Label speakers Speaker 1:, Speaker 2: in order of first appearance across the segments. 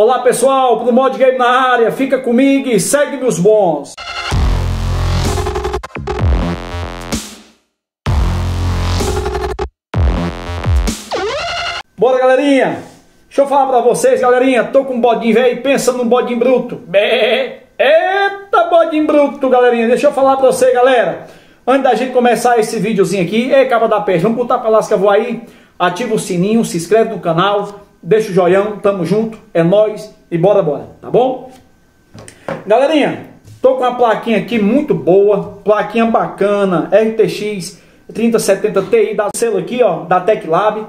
Speaker 1: Olá pessoal, pro Mod Game na área, fica comigo e segue meus bons. Bora galerinha, deixa eu falar pra vocês galerinha, tô com um bodinho velho, pensa num bodinho bruto. Bé, eita bodinho bruto galerinha, deixa eu falar pra você galera. Antes da gente começar esse videozinho aqui, ei caba da peixe, vamos botar pra lasca voar aí, ativa o sininho, se inscreve no canal, deixa o joião, tamo junto, é nós e bora, bora, tá bom? Galerinha, tô com uma plaquinha aqui muito boa, plaquinha bacana, RTX 3070 Ti da selo aqui, ó, da TecLab.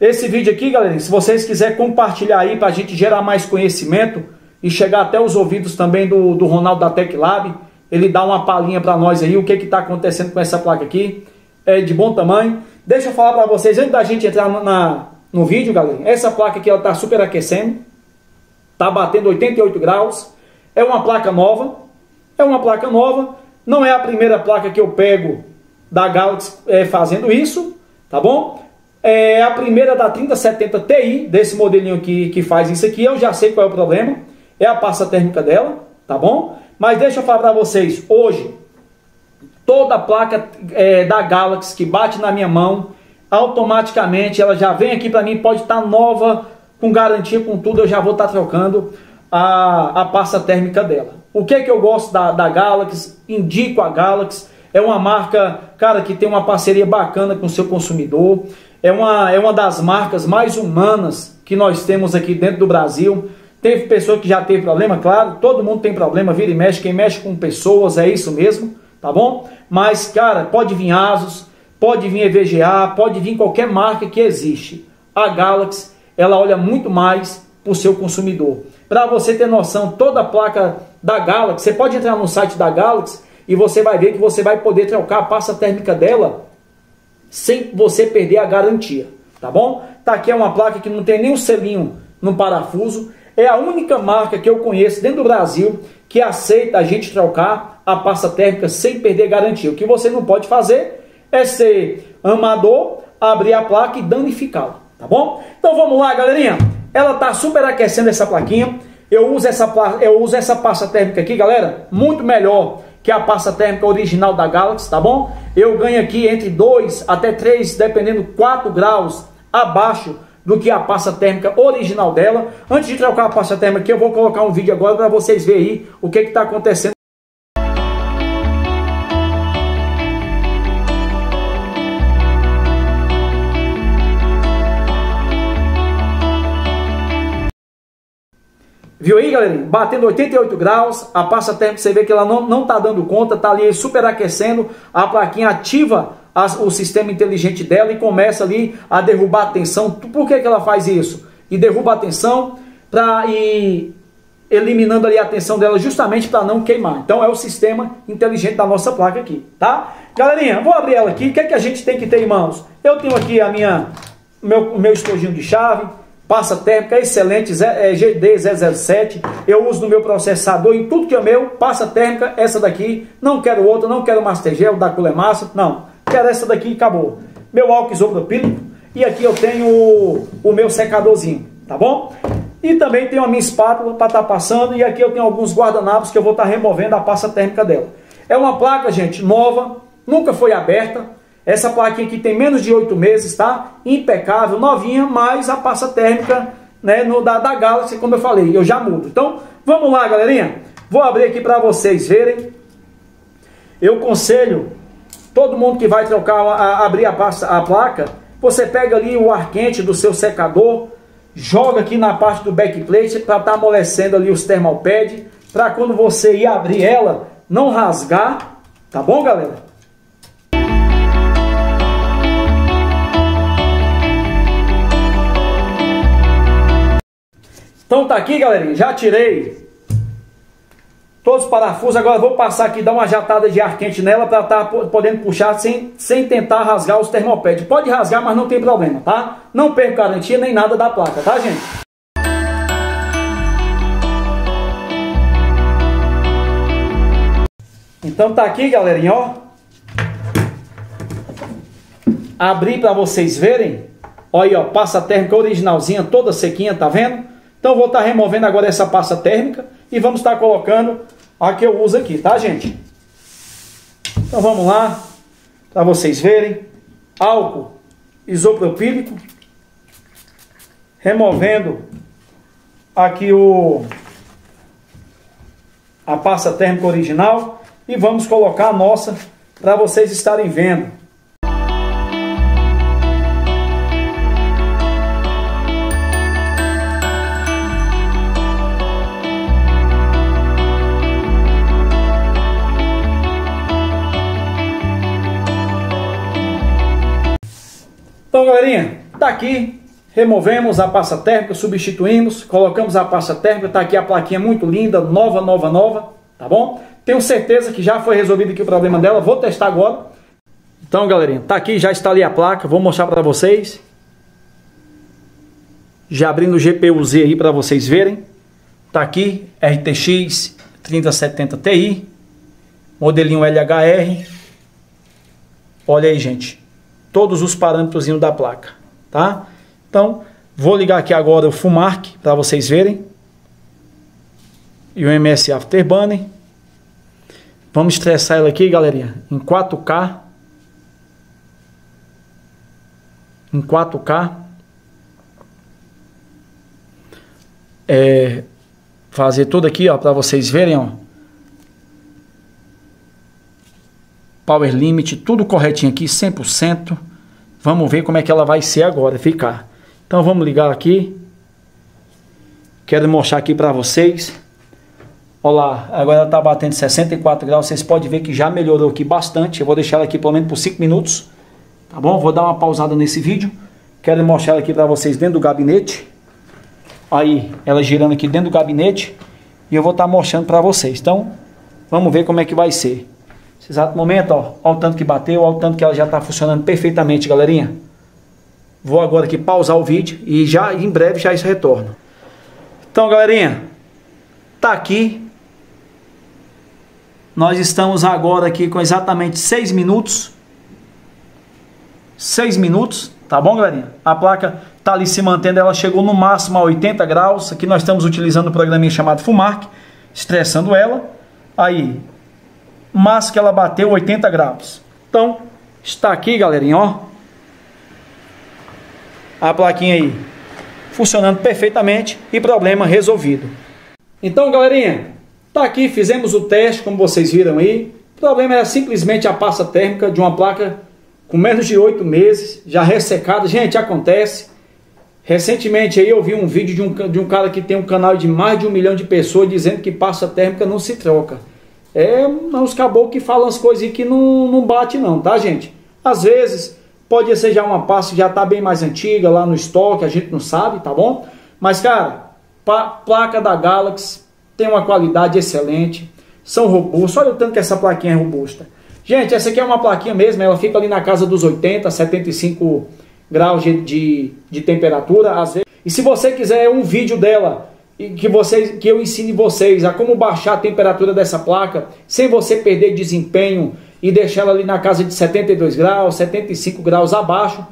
Speaker 1: Esse vídeo aqui, galerinha, se vocês quiserem compartilhar aí pra gente gerar mais conhecimento e chegar até os ouvidos também do, do Ronaldo da TecLab, ele dá uma palhinha para nós aí, o que que tá acontecendo com essa placa aqui, é de bom tamanho. Deixa eu falar para vocês, antes da gente entrar na, no vídeo, galera, essa placa aqui ela tá super aquecendo, tá batendo 88 graus, é uma placa nova, é uma placa nova, não é a primeira placa que eu pego da Galaxy é, fazendo isso, tá bom? É a primeira da 3070 Ti, desse modelinho aqui que faz isso aqui, eu já sei qual é o problema, é a pasta térmica dela, tá bom? Mas deixa eu falar para vocês, hoje, toda placa é, da Galaxy que bate na minha mão, automaticamente ela já vem aqui para mim, pode estar tá nova, com garantia, com tudo, eu já vou estar tá trocando a, a pasta térmica dela. O que é que eu gosto da, da Galaxy? Indico a Galaxy. É uma marca, cara, que tem uma parceria bacana com o seu consumidor. É uma, é uma das marcas mais humanas que nós temos aqui dentro do Brasil. Teve pessoa que já teve problema, claro, todo mundo tem problema, vira e mexe, quem mexe com pessoas é isso mesmo, tá bom? Mas, cara, pode vir Asus, pode vir EVGA, pode vir qualquer marca que existe. A Galaxy, ela olha muito mais para o seu consumidor. Para você ter noção, toda a placa da Galaxy, você pode entrar no site da Galaxy e você vai ver que você vai poder trocar a pasta térmica dela sem você perder a garantia, tá bom? Tá aqui é uma placa que não tem nenhum selinho no parafuso, é a única marca que eu conheço dentro do Brasil que aceita a gente trocar a pasta térmica sem perder garantia. O que você não pode fazer é ser amador, abrir a placa e danificá-la, tá bom? Então vamos lá, galerinha. Ela tá super aquecendo essa plaquinha. Eu uso essa, eu uso essa pasta térmica aqui, galera, muito melhor que a pasta térmica original da Galaxy, tá bom? Eu ganho aqui entre 2 até 3, dependendo 4 graus abaixo do que a pasta térmica original dela. Antes de trocar a pasta térmica aqui, eu vou colocar um vídeo agora para vocês verem aí o que está acontecendo. Viu aí, galera? Batendo 88 graus, a pasta térmica, você vê que ela não, não tá dando conta, tá ali superaquecendo, a plaquinha ativa as, o sistema inteligente dela e começa ali a derrubar a tensão. Por que, que ela faz isso? E derruba a tensão para ir eliminando ali a tensão dela justamente para não queimar. Então é o sistema inteligente da nossa placa aqui, tá? Galerinha, vou abrir ela aqui. O que é que a gente tem que ter em mãos? Eu tenho aqui a minha meu, meu estojinho de chave, Passa térmica excelente, é, GD007. Eu uso no meu processador, em tudo que é meu, passa térmica, essa daqui. Não quero outra, não quero Master Gel da Culemassa, não. Quero essa daqui e acabou. Meu álcool isopropílico. E aqui eu tenho o, o meu secadorzinho, tá bom? E também tenho a minha espátula para estar tá passando. E aqui eu tenho alguns guardanapos que eu vou estar tá removendo a pasta térmica dela. É uma placa, gente, nova, nunca foi aberta. Essa plaquinha aqui tem menos de 8 meses, tá? Impecável, novinha, mas a pasta térmica né, no, da, da Galaxy, como eu falei, eu já mudo. Então, vamos lá, galerinha. Vou abrir aqui para vocês verem. Eu conselho todo mundo que vai trocar, a, abrir a, pasta, a placa, você pega ali o ar quente do seu secador, joga aqui na parte do backplate para estar tá amolecendo ali os thermal pad, para quando você ir abrir ela, não rasgar, tá bom, galera? Então tá aqui, galerinha, já tirei todos os parafusos. Agora vou passar aqui, dar uma jatada de ar quente nela para estar tá podendo puxar sem, sem tentar rasgar os termopads. Pode rasgar, mas não tem problema, tá? Não perco garantia nem nada da placa, tá, gente? Então tá aqui, galerinha, ó. Abri para vocês verem. Olha aí, ó, passa térmica originalzinha, toda sequinha, tá vendo? Então vou estar removendo agora essa pasta térmica e vamos estar colocando a que eu uso aqui, tá gente? Então vamos lá, para vocês verem. Álcool isopropílico. Removendo aqui o a pasta térmica original e vamos colocar a nossa para vocês estarem vendo. Então, galerinha, tá aqui. Removemos a pasta térmica, substituímos, colocamos a pasta térmica. Tá aqui a plaquinha muito linda, nova, nova, nova. Tá bom? Tenho certeza que já foi resolvido aqui o problema dela. Vou testar agora. Então, galerinha, tá aqui, já instalei a placa. Vou mostrar para vocês. Já abrindo o GPU-Z aí para vocês verem. Tá aqui, RTX 3070 Ti. Modelinho LHR. Olha aí, gente todos os parâmetros da placa, tá? Então, vou ligar aqui agora o Fumark para vocês verem. E o MS Afterburner. Vamos estressar ela aqui, galerinha, em 4K. Em 4K. É, fazer tudo aqui, ó, para vocês verem, ó. Power limit, tudo corretinho aqui, 100%. Vamos ver como é que ela vai ser agora, ficar. Então vamos ligar aqui. Quero mostrar aqui para vocês. Olha lá, agora ela está batendo 64 graus. Vocês podem ver que já melhorou aqui bastante. Eu vou deixar ela aqui pelo menos por 5 minutos. Tá bom? Vou dar uma pausada nesse vídeo. Quero mostrar aqui para vocês dentro do gabinete. Aí, ela girando aqui dentro do gabinete. E eu vou estar tá mostrando para vocês. Então, vamos ver como é que vai ser. Nesse exato momento, ó, ó o tanto que bateu, ó o tanto que ela já está funcionando perfeitamente, galerinha. Vou agora aqui pausar o vídeo e já em breve já isso retorno. Então, galerinha, tá aqui. Nós estamos agora aqui com exatamente 6 minutos. 6 minutos, tá bom, galerinha? A placa tá ali se mantendo, ela chegou no máximo a 80 graus. Aqui nós estamos utilizando o programinha chamado Fumark, estressando ela. Aí, mas que ela bateu 80 graus. Então, está aqui, galerinha, ó. A plaquinha aí funcionando perfeitamente e problema resolvido. Então, galerinha, tá aqui, fizemos o teste, como vocês viram aí. O problema era simplesmente a pasta térmica de uma placa com menos de 8 meses, já ressecada. Gente, acontece. Recentemente aí eu vi um vídeo de um, de um cara que tem um canal de mais de um milhão de pessoas dizendo que pasta térmica não se troca é os caboclos que falam as coisas que não, não bate não, tá gente? Às vezes pode ser já uma pasta que já tá bem mais antiga lá no estoque, a gente não sabe, tá bom? Mas cara, placa da Galaxy tem uma qualidade excelente, são robustos, olha o tanto que essa plaquinha é robusta. Gente, essa aqui é uma plaquinha mesmo, ela fica ali na casa dos 80, 75 graus de, de, de temperatura, às vezes. E se você quiser um vídeo dela e que, vocês, que eu ensine vocês a como baixar a temperatura dessa placa sem você perder desempenho e deixar ela ali na casa de 72 graus, 75 graus abaixo.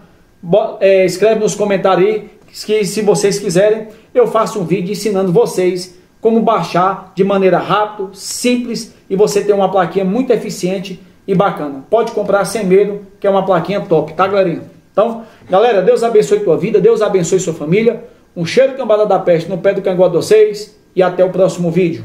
Speaker 1: É, escreve nos comentários aí que se vocês quiserem eu faço um vídeo ensinando vocês como baixar de maneira rápida, simples e você ter uma plaquinha muito eficiente e bacana. Pode comprar sem medo, que é uma plaquinha top, tá galerinha? Então, galera, Deus abençoe tua vida, Deus abençoe sua família. Um cheiro de cambada da peste no pé do cangote de vocês e até o próximo vídeo.